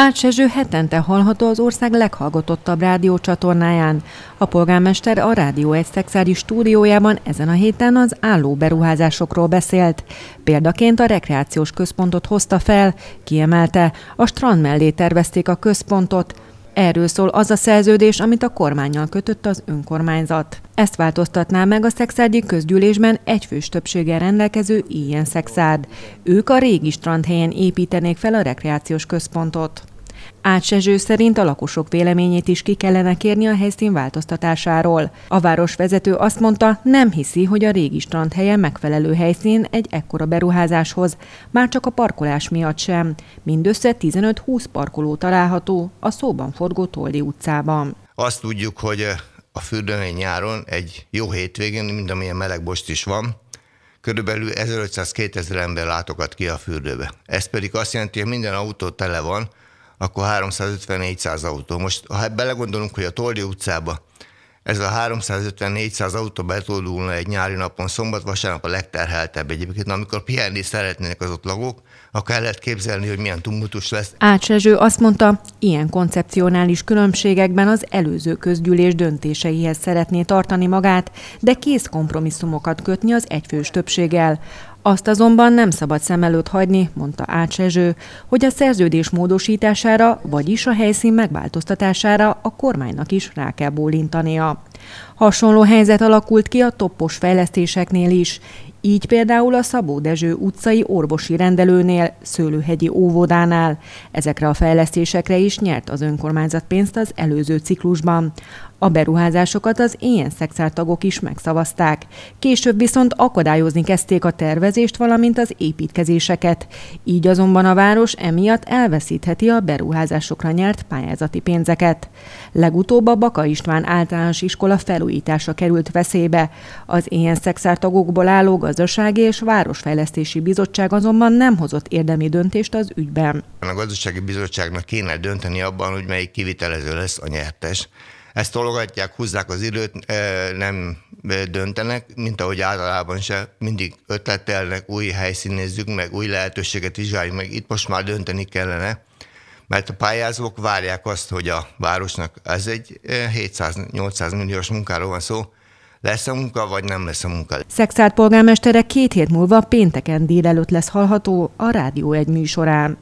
Átsezső hetente hallható az ország leghallgatottabb rádiócsatornáján. A polgármester a Rádió egy szexári stúdiójában ezen a héten az álló beruházásokról beszélt. Példaként a rekreációs központot hozta fel, kiemelte, a strand mellé tervezték a központot, Erről szól az a szerződés, amit a kormányjal kötött az önkormányzat. Ezt változtatná meg a szexárdi közgyűlésben egyfős többséggel rendelkező ilyen szexárd. Ők a régi strandhelyen építenék fel a rekreációs központot. Átsezső szerint a lakosok véleményét is ki kellene kérni a helyszín változtatásáról. A városvezető azt mondta, nem hiszi, hogy a régi strandhelyen megfelelő helyszín egy ekkora beruházáshoz, már csak a parkolás miatt sem. Mindössze 15-20 parkoló található a szóban forgó Toldi utcában. Azt tudjuk, hogy a fürdőnél nyáron egy jó hétvégén, mind amilyen meleg most is van, körülbelül 1500-2000 ember látogat ki a fürdőbe. Ez pedig azt jelenti, hogy minden autó tele van, akkor 350-400 autó. Most, ha belegondolunk, hogy a Toldi utcába ez a 350-400 autó betolulna egy nyári napon, szombat, vasárnap a legterheltebb egyébként, amikor pihenni szeretnének az ott lagok, akkor el lehet képzelni, hogy milyen tumultus lesz. Átsezső azt mondta, ilyen koncepcionális különbségekben az előző közgyűlés döntéseihez szeretné tartani magát, de kész kompromisszumokat kötni az egyfős többséggel. Azt azonban nem szabad szem előtt hagyni, mondta Átsezső, hogy a szerződés módosítására, vagyis a helyszín megváltoztatására a kormánynak is rá kell bólintania. Hasonló helyzet alakult ki a toppos fejlesztéseknél is, így például a Szabó Dezső utcai orvosi rendelőnél, Szőlőhegyi óvodánál. Ezekre a fejlesztésekre is nyert az önkormányzat pénzt az előző ciklusban. A beruházásokat az ilyen szexártagok is megszavazták. Később viszont akadályozni kezdték a tervezést, valamint az építkezéseket. Így azonban a város emiatt elveszítheti a beruházásokra nyert pályázati pénzeket. Legutóbb a Baka István általános iskola felújítása került veszélybe. Az ilyen szexártagokból álló gazdasági és városfejlesztési bizottság azonban nem hozott érdemi döntést az ügyben. A gazdasági bizottságnak kéne dönteni abban, hogy melyik kivitelező lesz a nyertes ezt tologatják, húzzák az időt, nem döntenek, mint ahogy általában se mindig ötletelnek, új helyszínézzük meg, új lehetőséget vizsgáljuk meg. Itt most már dönteni kellene, mert a pályázók várják azt, hogy a városnak ez egy 700-800 milliós munkáról van szó, lesz a munka, vagy nem lesz a munka. Szexárd polgármestere két hét múlva pénteken délelőtt lesz hallható a Rádió egy műsorán.